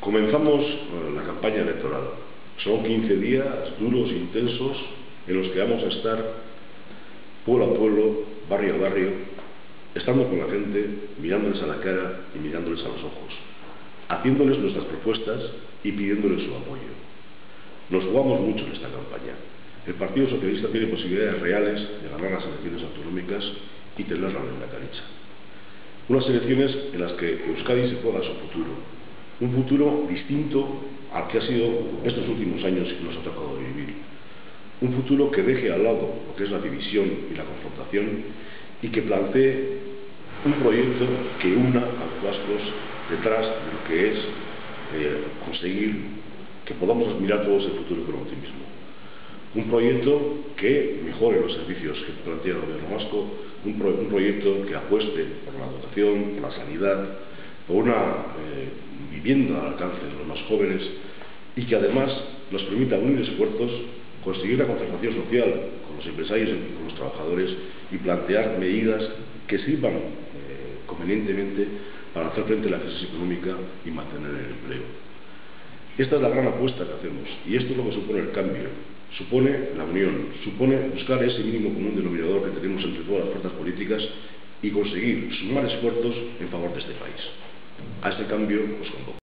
Comenzamos la campaña electoral. Son 15 días duros, intensos, en los que vamos a estar pueblo a pueblo, barrio a barrio, estando con la gente, mirándoles a la cara y mirándoles a los ojos, haciéndoles nuestras propuestas y pidiéndoles su apoyo. Nos jugamos mucho en esta campaña. El Partido Socialista tiene posibilidades reales de ganar las elecciones autonómicas y tenerla en la caricha. Unas elecciones en las que Euskadi se juega su futuro, un futuro distinto al que ha sido estos últimos años que nos ha tocado vivir. Un futuro que deje al lado lo que es la división y la confrontación y que plantee un proyecto que una a los vascos detrás de lo que es eh, conseguir que podamos admirar todos el futuro con optimismo. Un proyecto que mejore los servicios que plantea el gobierno vasco, un, un proyecto que apueste por la educación, por la sanidad, por una eh, vivienda al alcance de los más jóvenes y que además nos permita unir esfuerzos, conseguir la concertación social con los empresarios y con los trabajadores y plantear medidas que sirvan eh, convenientemente para hacer frente a la crisis económica y mantener el empleo. Esta es la gran apuesta que hacemos y esto es lo que supone el cambio. Supone la unión, supone buscar ese mínimo común denominador que tenemos entre todas las fuerzas políticas y conseguir sumar esfuerzos en favor de este país. A este cambio os convoco.